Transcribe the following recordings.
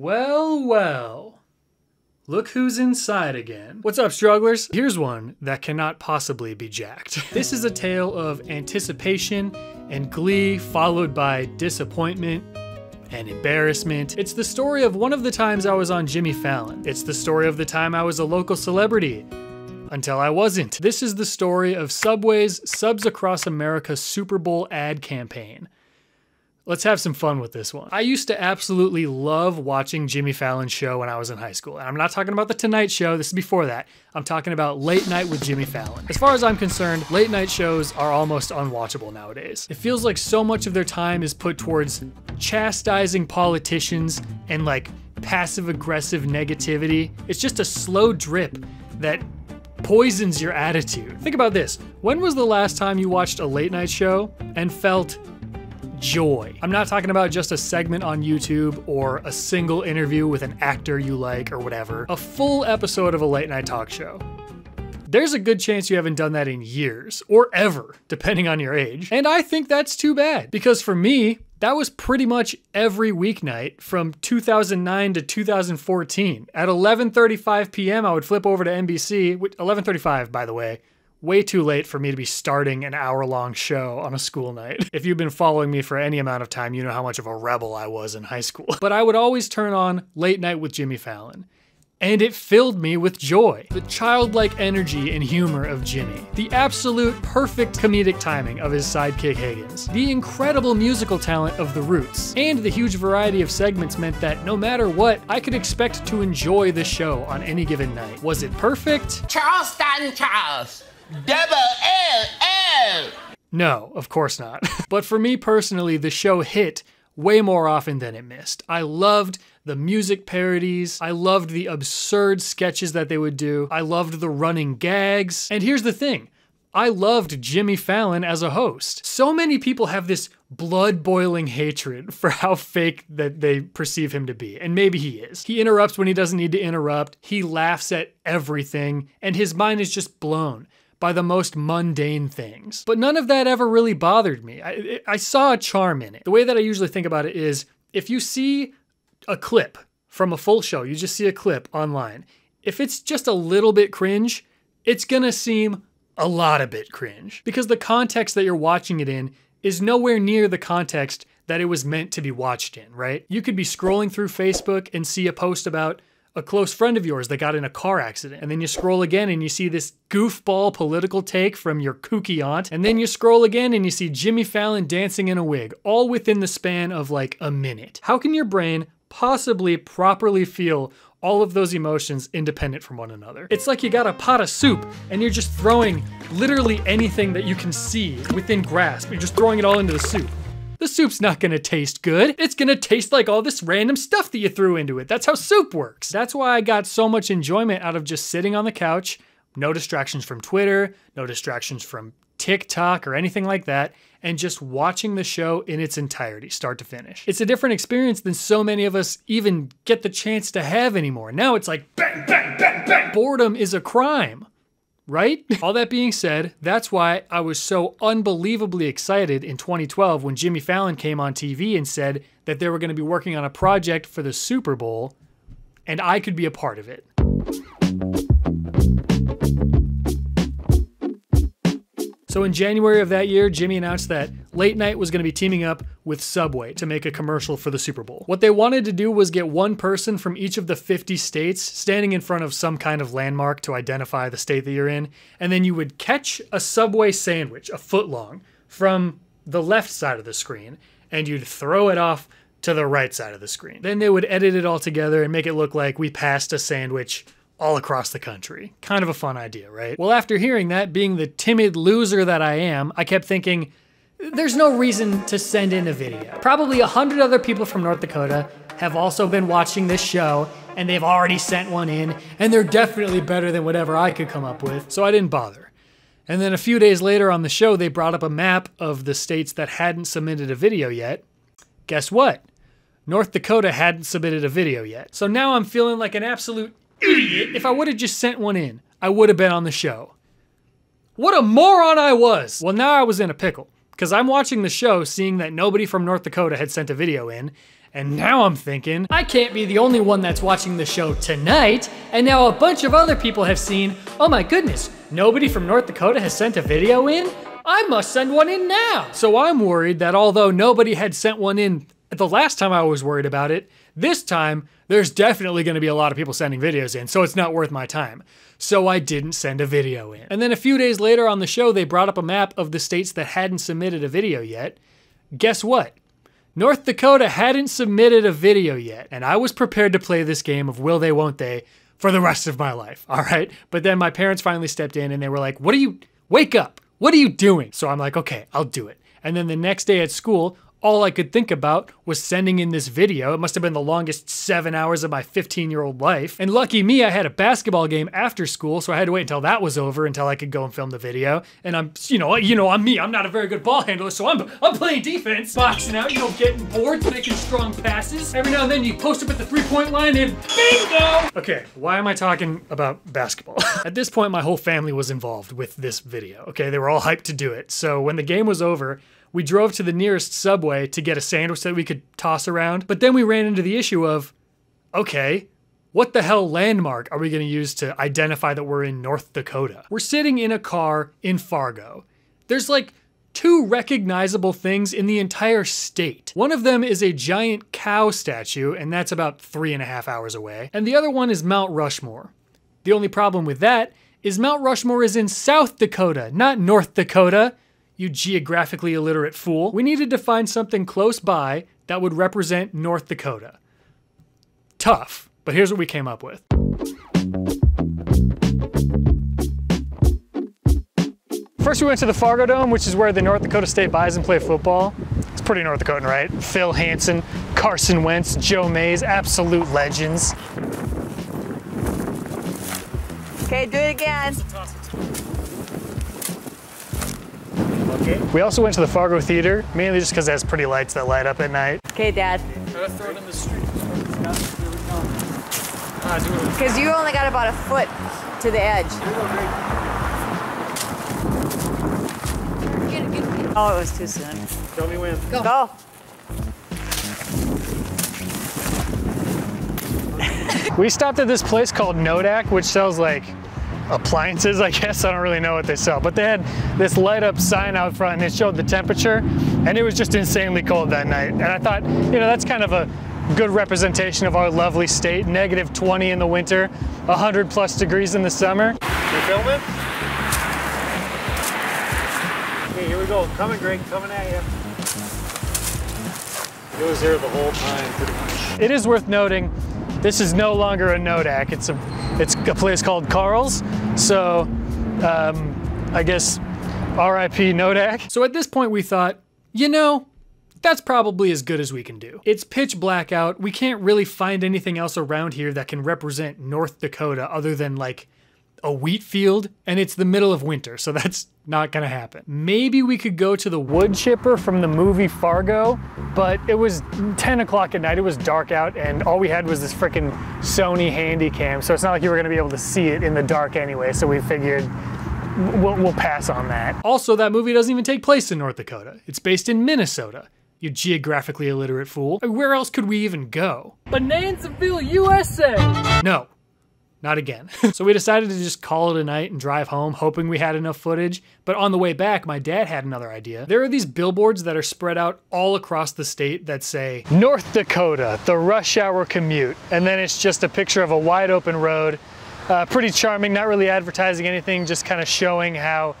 Well, well. Look who's inside again. What's up, strugglers? Here's one that cannot possibly be jacked. This is a tale of anticipation and glee, followed by disappointment and embarrassment. It's the story of one of the times I was on Jimmy Fallon. It's the story of the time I was a local celebrity. Until I wasn't. This is the story of Subway's Subs Across America Super Bowl ad campaign. Let's have some fun with this one. I used to absolutely love watching Jimmy Fallon's show when I was in high school. And I'm not talking about the Tonight Show, this is before that. I'm talking about Late Night with Jimmy Fallon. As far as I'm concerned, late night shows are almost unwatchable nowadays. It feels like so much of their time is put towards chastising politicians and like passive aggressive negativity. It's just a slow drip that poisons your attitude. Think about this. When was the last time you watched a late night show and felt joy. I'm not talking about just a segment on YouTube or a single interview with an actor you like or whatever. A full episode of a late night talk show. There's a good chance you haven't done that in years, or ever, depending on your age. And I think that's too bad, because for me, that was pretty much every weeknight from 2009 to 2014. At 11:35 p.m., I would flip over to NBC. 11:35, by the way, way too late for me to be starting an hour long show on a school night. If you've been following me for any amount of time, you know how much of a rebel I was in high school. But I would always turn on Late Night with Jimmy Fallon. And it filled me with joy. The childlike energy and humor of Jimmy. The absolute perfect comedic timing of his sidekick Higgins. The incredible musical talent of The Roots. And the huge variety of segments meant that no matter what, I could expect to enjoy the show on any given night. Was it perfect? Charleston Charles. Double L L. No, of course not. but for me personally, the show hit way more often than it missed. I loved the music parodies. I loved the absurd sketches that they would do. I loved the running gags. And here's the thing. I loved Jimmy Fallon as a host. So many people have this blood boiling hatred for how fake that they perceive him to be. And maybe he is. He interrupts when he doesn't need to interrupt. He laughs at everything and his mind is just blown by the most mundane things. But none of that ever really bothered me. I, I saw a charm in it. The way that I usually think about it is if you see a clip from a full show, you just see a clip online. If it's just a little bit cringe, it's gonna seem a lot of bit cringe because the context that you're watching it in is nowhere near the context that it was meant to be watched in, right? You could be scrolling through Facebook and see a post about a close friend of yours that got in a car accident. And then you scroll again and you see this goofball political take from your kooky aunt. And then you scroll again and you see Jimmy Fallon dancing in a wig, all within the span of like a minute. How can your brain possibly properly feel all of those emotions independent from one another. It's like you got a pot of soup and you're just throwing literally anything that you can see within grasp. You're just throwing it all into the soup the soup's not gonna taste good. It's gonna taste like all this random stuff that you threw into it. That's how soup works. That's why I got so much enjoyment out of just sitting on the couch, no distractions from Twitter, no distractions from TikTok or anything like that, and just watching the show in its entirety, start to finish. It's a different experience than so many of us even get the chance to have anymore. Now it's like bang, bang, bang, bang. Boredom is a crime right? All that being said, that's why I was so unbelievably excited in 2012 when Jimmy Fallon came on TV and said that they were going to be working on a project for the Super Bowl and I could be a part of it. So in January of that year, Jimmy announced that Late Night was going to be teaming up with Subway to make a commercial for the Super Bowl. What they wanted to do was get one person from each of the 50 states standing in front of some kind of landmark to identify the state that you're in, and then you would catch a Subway sandwich, a foot long, from the left side of the screen, and you'd throw it off to the right side of the screen. Then they would edit it all together and make it look like we passed a sandwich all across the country. Kind of a fun idea, right? Well, after hearing that, being the timid loser that I am, I kept thinking, there's no reason to send in a video. Probably a hundred other people from North Dakota have also been watching this show and they've already sent one in and they're definitely better than whatever I could come up with, so I didn't bother. And then a few days later on the show, they brought up a map of the states that hadn't submitted a video yet. Guess what? North Dakota hadn't submitted a video yet. So now I'm feeling like an absolute idiot. If I would have just sent one in, I would have been on the show. What a moron I was! Well, now I was in a pickle, because I'm watching the show seeing that nobody from North Dakota had sent a video in, And now I'm thinking, I can't be the only one that's watching the show tonight. And now a bunch of other people have seen, oh my goodness, nobody from North Dakota has sent a video in? I must send one in now. So I'm worried that although nobody had sent one in the last time I was worried about it, this time there's definitely going to be a lot of people sending videos in, so it's not worth my time. So I didn't send a video in. And then a few days later on the show, they brought up a map of the states that hadn't submitted a video yet. Guess what? North Dakota hadn't submitted a video yet, and I was prepared to play this game of will they, won't they for the rest of my life, all right? But then my parents finally stepped in and they were like, What are you, wake up, what are you doing? So I'm like, Okay, I'll do it. And then the next day at school, all I could think about was sending in this video. It must have been the longest seven hours of my 15 year old life. And lucky me, I had a basketball game after school, so I had to wait until that was over until I could go and film the video. And I'm, you know, you know, I'm me. I'm not a very good ball handler, so I'm, I'm playing defense, boxing out, you know, getting boards, making strong passes. Every now and then you post up at the three point line and bingo! Okay, why am I talking about basketball? at this point, my whole family was involved with this video. Okay, they were all hyped to do it. So when the game was over, we drove to the nearest subway to get a sandwich that we could toss around, but then we ran into the issue of okay, what the hell landmark are we going to use to identify that we're in North Dakota? We're sitting in a car in Fargo. There's like two recognizable things in the entire state. One of them is a giant cow statue, and that's about three and a half hours away. And the other one is Mount Rushmore. The only problem with that is Mount Rushmore is in South Dakota, not North Dakota you geographically illiterate fool. We needed to find something close by that would represent North Dakota. Tough, but here's what we came up with. First, we went to the Fargo Dome, which is where the North Dakota State Bison play football. It's pretty North Dakotan, right? Phil Hansen, Carson Wentz, Joe Mays, absolute legends. Okay, do it again. Okay. We also went to the Fargo Theater, mainly just because it has pretty lights that light up at night. Okay, Dad. throw it in the street. Because ah, you only got about a foot to the edge. Oh, it was too soon. Show me when. Go. Go. we stopped at this place called Nodak, which sells like appliances, I guess. I don't really know what they sell, but they had this light up sign out front and it showed the temperature and it was just insanely cold that night. And I thought, you know, that's kind of a good representation of our lovely state. Negative 20 in the winter, 100 plus degrees in the summer. You filming? Okay, here we go. Coming, Greg. Coming at you. It was there the whole time, pretty much. It is worth noting, this is no longer a Nodak. It's a it's a place called Carl's. So um, I guess RIP Nodak. So at this point we thought, you know, that's probably as good as we can do. It's pitch black out. We can't really find anything else around here that can represent North Dakota other than like a wheat field, and it's the middle of winter, so that's not gonna happen. Maybe we could go to the wood chipper from the movie Fargo, but it was 10 o'clock at night, it was dark out, and all we had was this freaking Sony Handycam, so it's not like you were gonna be able to see it in the dark anyway, so we figured we'll, we'll pass on that. Also, that movie doesn't even take place in North Dakota. It's based in Minnesota you geographically illiterate fool. Where else could we even go? Bonanzaville, USA! No, not again. so we decided to just call it a night and drive home, hoping we had enough footage. But on the way back, my dad had another idea. There are these billboards that are spread out all across the state that say, North Dakota, the rush hour commute. And then it's just a picture of a wide open road. Uh, pretty charming, not really advertising anything, just kind of showing how,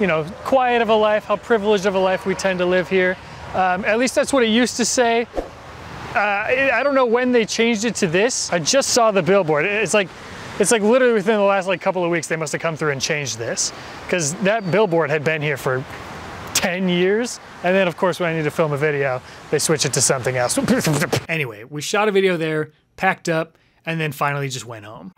you know, quiet of a life, how privileged of a life we tend to live here. Um, at least that's what it used to say. Uh, I don't know when they changed it to this. I just saw the billboard. It's like it's like literally within the last like couple of weeks they must have come through and changed this because that billboard had been here for 10 years and then of course when I need to film a video they switch it to something else. anyway, we shot a video there, packed up, and then finally just went home.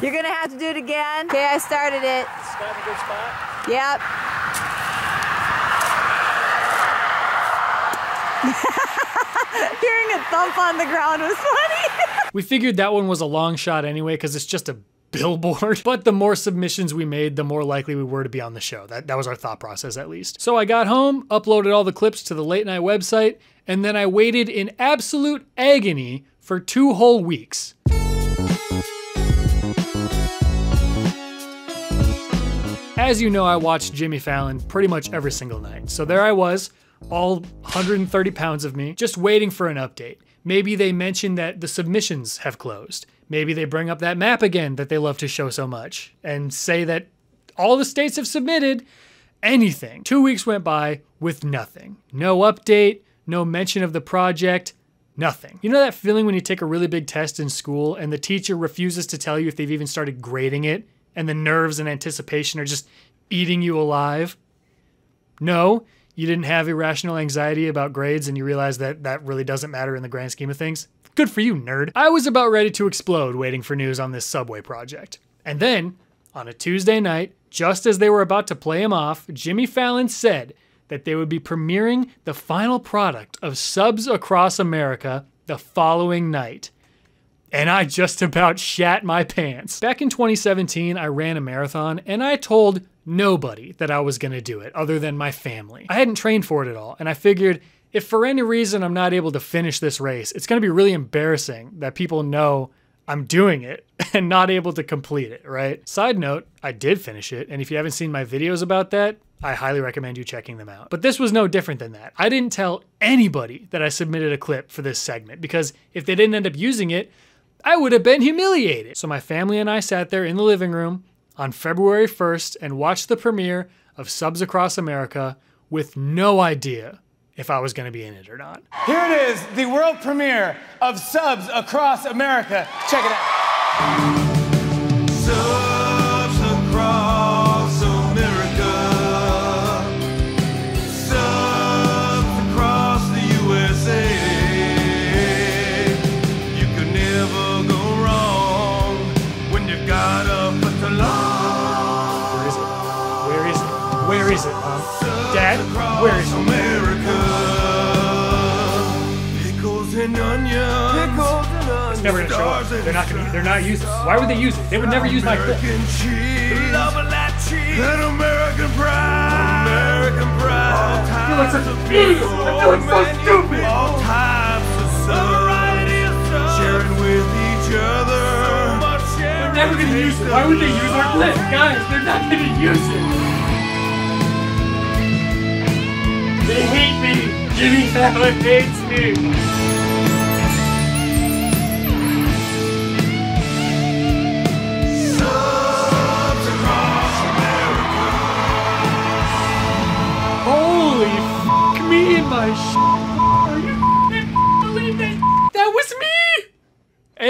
You're gonna have to do it again. Okay, I started it. Start a good spot? Yep. Hearing a thump on the ground was funny. we figured that one was a long shot anyway because it's just a billboard. But the more submissions we made, the more likely we were to be on the show. That, that was our thought process, at least. So I got home, uploaded all the clips to the late night website, and then I waited in absolute agony for two whole weeks. As you know, I watched Jimmy Fallon pretty much every single night. So there I was, all 130 pounds of me, just waiting for an update. Maybe they mention that the submissions have closed. Maybe they bring up that map again that they love to show so much and say that all the states have submitted anything. Two weeks went by with nothing. No update, no mention of the project, nothing. You know that feeling when you take a really big test in school and the teacher refuses to tell you if they've even started grading it and the nerves and anticipation are just eating you alive? No, you didn't have irrational anxiety about grades and you realize that that really doesn't matter in the grand scheme of things. Good for you, nerd. I was about ready to explode waiting for news on this subway project. And then, on a Tuesday night, just as they were about to play him off, Jimmy Fallon said that they would be premiering the final product of Subs Across America the following night. And I just about shat my pants. Back in 2017, I ran a marathon and I told nobody that I was gonna do it other than my family. I hadn't trained for it at all, and I figured if for any reason I'm not able to finish this race, it's gonna be really embarrassing that people know I'm doing it and not able to complete it, right? Side note, I did finish it, and if you haven't seen my videos about that, I highly recommend you checking them out. But this was no different than that. I didn't tell anybody that I submitted a clip for this segment because if they didn't end up using it, I would have been humiliated. So my family and I sat there in the living room on February 1st and watched the premiere of Subs Across America with no idea if I was going to be in it or not. Here it is, the world premiere of Subs Across America. Check it out. They're never gonna show up. They're not gonna. They're not using. it. Why would they use it? They would never use my clip. American cheese. Love that cheese. And American pride. American pride. I feel like such a idiot. I feel like so stupid. All types of stuff. Sharing with each other. They're never gonna use it. Why would they use our clip, guys? They're not gonna use it. They hate me. Jimmy Fallon hates me.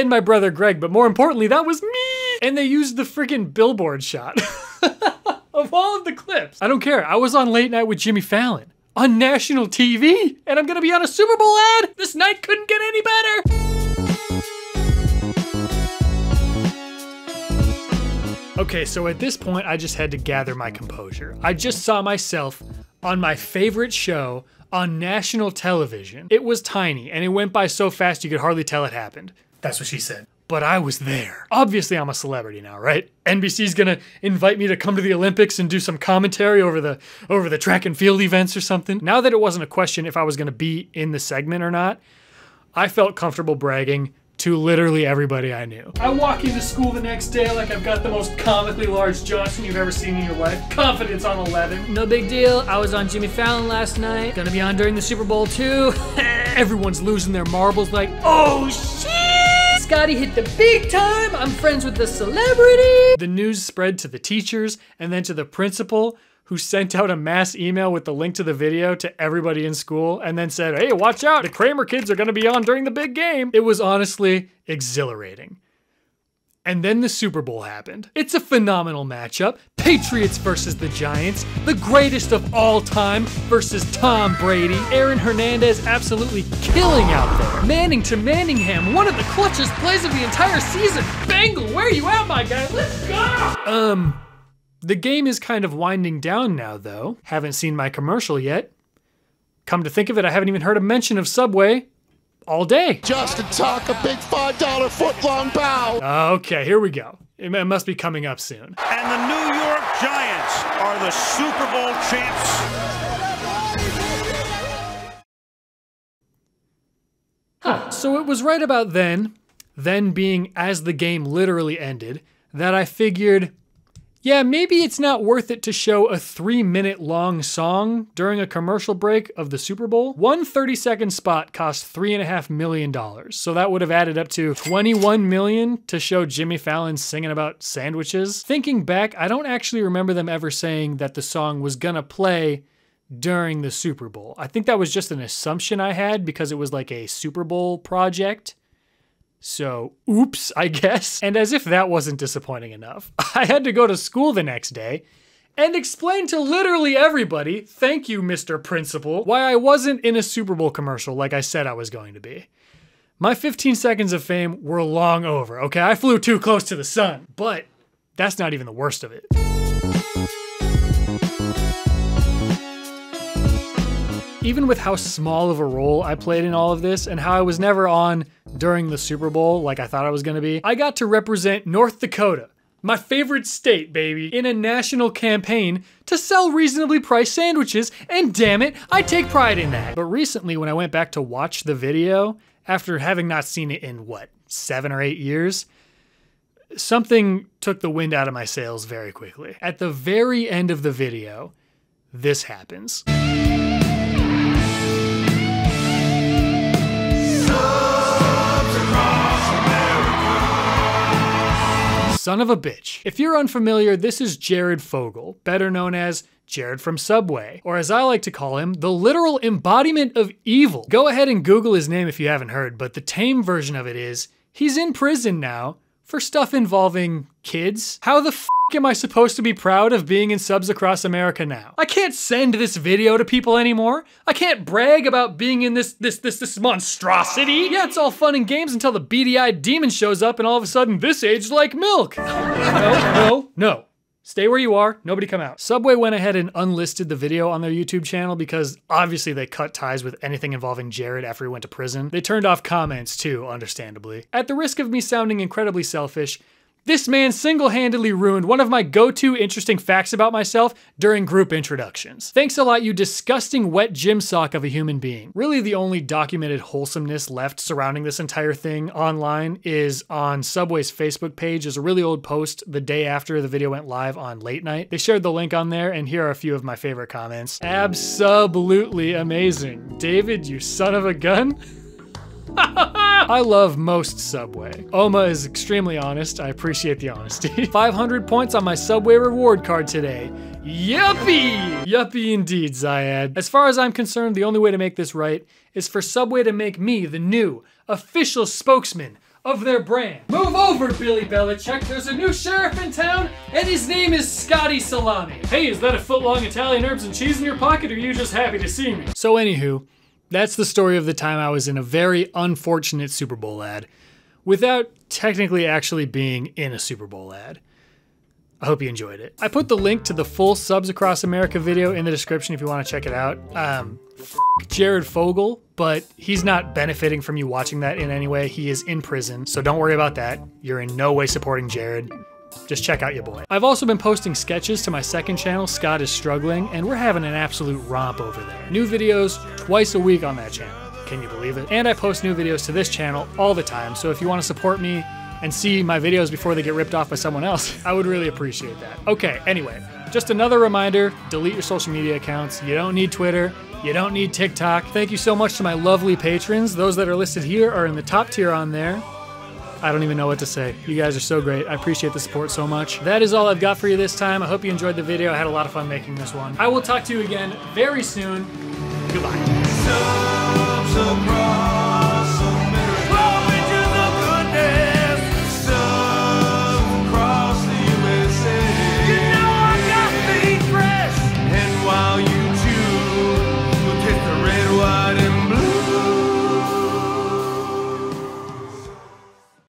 And my brother Greg, but more importantly, that was me! And they used the freaking billboard shot of all of the clips. I don't care. I was on Late Night with Jimmy Fallon on national TV, and I'm gonna be on a Super Bowl ad. This night couldn't get any better. Okay, so at this point, I just had to gather my composure. I just saw myself on my favorite show on national television. It was tiny, and it went by so fast you could hardly tell it happened. That's what she said. But I was there. Obviously, I'm a celebrity now, right? NBC's gonna invite me to come to the Olympics and do some commentary over the over the track and field events or something. Now that it wasn't a question if I was gonna be in the segment or not, I felt comfortable bragging to literally everybody I knew. I walk into school the next day like I've got the most comically large Johnson you've ever seen in your life. Confidence on 11. No big deal. I was on Jimmy Fallon last night. Gonna be on during the Super Bowl too. Everyone's losing their marbles like, oh shit! Scotty hit the big time. I'm friends with the celebrity. The news spread to the teachers and then to the principal who sent out a mass email with the link to the video to everybody in school and then said, hey, watch out, the Cramer kids are gonna be on during the big game. It was honestly exhilarating. And then the Super Bowl happened. It's a phenomenal matchup. Patriots versus the Giants, the greatest of all time versus Tom Brady. Aaron Hernandez absolutely killing out there. Manning to Manningham, one of the clutchest plays of the entire season. Bengal, where are you at, my guy? Let's go! Um, the game is kind of winding down now, though. Haven't seen my commercial yet. Come to think of it, I haven't even heard a mention of Subway all day. Justin Tuck, a big $5 foot long bow. Okay, here we go. It must be coming up soon. And the New York Giants are the Super Bowl champs. So it was right about then, then being as the game literally ended, that I figured, yeah, maybe it's not worth it to show a three minute long song during a commercial break of the Super Bowl. One 30 second spot cost $3.5 million. So that would have added up to 21 million to show Jimmy Fallon singing about sandwiches. Thinking back, I don't actually remember them ever saying that the song was gonna play during the Super Bowl. I think that was just an assumption I had because it was like a Super Bowl project. So, oops, I guess. And as if that wasn't disappointing enough, I had to go to school the next day and explain to literally everybody, thank you, Mr. Principal, why I wasn't in a Super Bowl commercial like I said I was going to be. My 15 seconds of fame were long over, okay? I flew too close to the sun. But that's not even the worst of it. Even with how small of a role I played in all of this and how I was never on during the Super Bowl like I thought I was gonna be, I got to represent North Dakota, my favorite state, baby, in a national campaign to sell reasonably priced sandwiches, and damn it, I take pride in that. But recently, when I went back to watch the video, after having not seen it in what, seven or eight years, something took the wind out of my sails very quickly. At the very end of the video, this happens. Son of a bitch. If you're unfamiliar, this is Jared Fogle, better known as Jared from Subway, or as I like to call him, the literal embodiment of evil. Go ahead and Google his name if you haven't heard, but the tame version of it is he's in prison now for stuff involving kids. How the f am I supposed to be proud of being in Subs Across America now? I can't send this video to people anymore. I can't brag about being in this this this this monstrosity. Yeah, it's all fun and games until the beady-eyed demon shows up and all of a sudden this aged like milk. no, no, no. Stay where you are, nobody come out. Subway went ahead and unlisted the video on their YouTube channel because obviously they cut ties with anything involving Jared after he went to prison. They turned off comments too, understandably. At the risk of me sounding incredibly selfish, this man single handedly ruined one of my go to interesting facts about myself during group introductions. Thanks a lot, you disgusting wet gym sock of a human being. Really, the only documented wholesomeness left surrounding this entire thing online is on Subway's Facebook page. There's a really old post the day after the video went live on late night. They shared the link on there, and here are a few of my favorite comments. Absolutely amazing. David, you son of a gun. I love most Subway. Oma is extremely honest. I appreciate the honesty. 500 points on my Subway reward card today. Yuppie! Yuppie indeed, Zyad. As far as I'm concerned, the only way to make this right is for Subway to make me the new official spokesman of their brand. Move over, Billy Belichick. There's a new sheriff in town, and his name is Scotty Salami. Hey, is that a foot-long Italian herbs and cheese in your pocket, or are you just happy to see me? So anywho, that's the story of the time I was in a very unfortunate Super Bowl ad without technically actually being in a Super Bowl ad. I hope you enjoyed it. I put the link to the full Subs Across America video in the description if you want to check it out. Um, Jared Fogle, but he's not benefiting from you watching that in any way. He is in prison, so don't worry about that. You're in no way supporting Jared. Just check out your boy. I've also been posting sketches to my second channel, Scott is Struggling, and we're having an absolute romp over there. New videos twice a week on that channel. Can you believe it? And I post new videos to this channel all the time, so if you want to support me and see my videos before they get ripped off by someone else, I would really appreciate that. Okay, anyway, just another reminder delete your social media accounts. You don't need Twitter. You don't need TikTok. Thank you so much to my lovely patrons. Those that are listed here are in the top tier on there. I don't even know what to say. You guys are so great. I appreciate the support so much. That is all I've got for you this time. I hope you enjoyed the video. I had a lot of fun making this one. I will talk to you again very soon. Goodbye.